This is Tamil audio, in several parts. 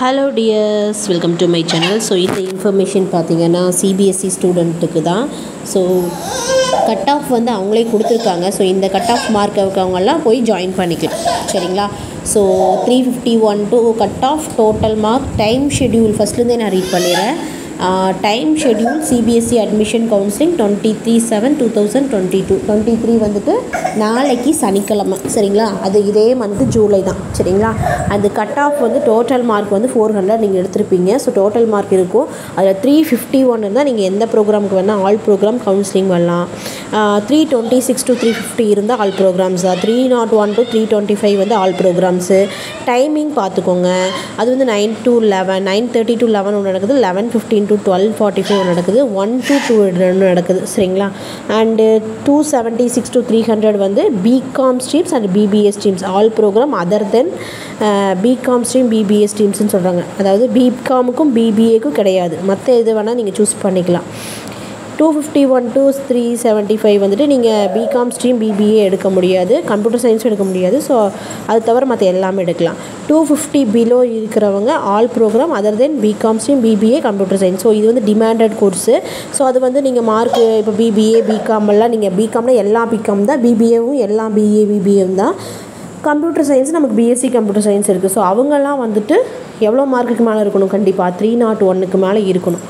Hello dears welcome to my channel so இந்த இன்ஃபர்மேஷன் பார்த்தீங்கன்னா சிபிஎஸ்சி ஸ்டூடெண்ட்டுக்கு தான். ஸோ கட் ஆஃப் வந்து அவங்களே கொடுத்துருக்காங்க. ஸோ இந்த கட் ஆஃப் மார்க் இருக்கவங்கெல்லாம் போய் ஜாயின் பண்ணிக்கலாம் சரிங்களா? So three fifty one two cut off total mark time schedule ஃபஸ்ட்லேருந்தே நான் ரீட் பண்ணிடுறேன். Time schedule CBSE admission counselling twenty three seven two thousand twenty two twenty three வந்துட்டு நாளைக்கு சனிக்கிழமை சரிங்களா? அது இதே மந்த்து ஜூலை தான் சரிங்களா? அந்த கட் ஆஃப் வந்து டோட்டல் மார்க் வந்து ஃபோர் ஹண்ட்ரட் நீங்கள் எடுத்திருப்பீங்க. ஸோ டோட்டல் மார்க் இருக்கும். அதில் த்ரீ ஃபிஃப்டி ஒன் இருந்தால் நீங்கள் எந்த ப்ரோக்ராமுக்கு வேணால் ஆல் ப்ரோக்ராம் கவுன்சிலிங் வரலாம் three twenty six to three fifty இருந்தால் ஆல் ப்ரோக்ராம்ஸ் தான் three nought one to three twenty five வந்து ஆல் ப்ரோக்ராம்ஸு டைமிங் பார்த்துக்கோங்க. அது வந்து nine to eleven nine thirty to eleven ஒன்று நடக்குது. Eleven fifteen to twelve forty four ஒன்று நடக்குது. ஒன் டு டூ ரெண்டு நடக்குது. சரிங்களா? And two seventy six to three hundred வந்து BCom streams and BBS streams all program other than BCom stream BBS ஸ்ட்ரீம்ஸ்னு சொல்கிறாங்க அதாவது பிகாமுக்கும் பிபிஏக்கும் கிடையாது. மற்ற எது வேணால் நீங்கள் சூஸ் பண்ணிக்கலாம். Two fifty one to three seventy five வந்துட்டு நீங்கள் பிகாம் ஸ்ட்ரீம் பிபிஏ எடுக்க முடியாது. கம்ப்யூட்டர் சயின்ஸும் எடுக்க முடியாது. ஸோ அது தவிர மற்ற எல்லாமே எடுக்கலாம். டூ ஃபிஃப்டி பிலோ இருக்கிறவங்க all program other than BCom stream BBA computer science so இது வந்து டிமாண்டட் கோர்ஸு ஸோ அது வந்து நீங்கள் மார்க்கு இப்போ பிபிஏ பிகாம் எல்லாம் நீங்கள் பிகாம்னா எல்லா பிகாம் தான். பிபிஏவும் எல்லா பிஏ பிபிஏவும் தான். கம்ப்யூட்டர் சயின்ஸ் நமக்கு பிஎஸ்சி கம்ப்யூட்டர் சயின்ஸ் இருக்குது ஸோ அவங்கெல்லாம் வந்துட்டு எவ்வளோ மார்க்குக்கு மேலே இருக்கணும்? கண்டிப்பாக த்ரீ நாட் ஒன்னுக்கு மேலே இருக்கணும்.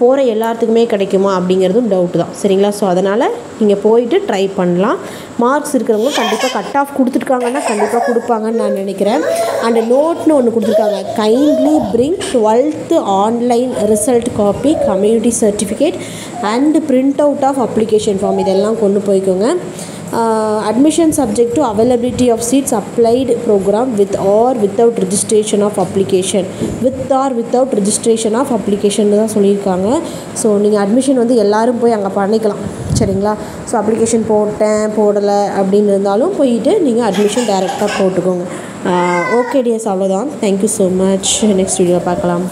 போகிற எல்லாத்துக்குமே கிடைக்குமா அப்படிங்கிறதும் டவுட் தான். சரிங்களா? ஸோ அதனால் நீங்கள் போயிட்டு ட்ரை பண்ணலாம். மார்க்ஸ் இருக்கிறவங்க கண்டிப்பாக கட் ஆஃப் கொடுத்துருக்காங்கன்னா கண்டிப்பாக கொடுப்பாங்கன்னு நான் நினைக்கிறேன். அண்ட் நோட்னு ஒன்று கொடுத்துருக்காங்க. Kindly bring twelfth online result copy community certificate and print out of application form இதெல்லாம் கொண்டு போய்க்கோங்க. Uh, admission subject to availability of seats applied program with or without registration of application. With or without registration of application தான் சொல்லியிருக்காங்க. ஸோ நீங்கள் அட்மிஷன் வந்து எல்லோரும் போய் அங்கே பண்ணிக்கலாம். சரிங்களா? ஸோ அப்ளிகேஷன் போட்டேன் போடலை அப்படின்னு இருந்தாலும் போயிட்டு நீங்கள் அட்மிஷன் டைரெக்டாக போட்டுக்கோங்க. ஓகே டிஎஸ் அவ்வளோதான் thank you so much next video பார்க்கலாம்.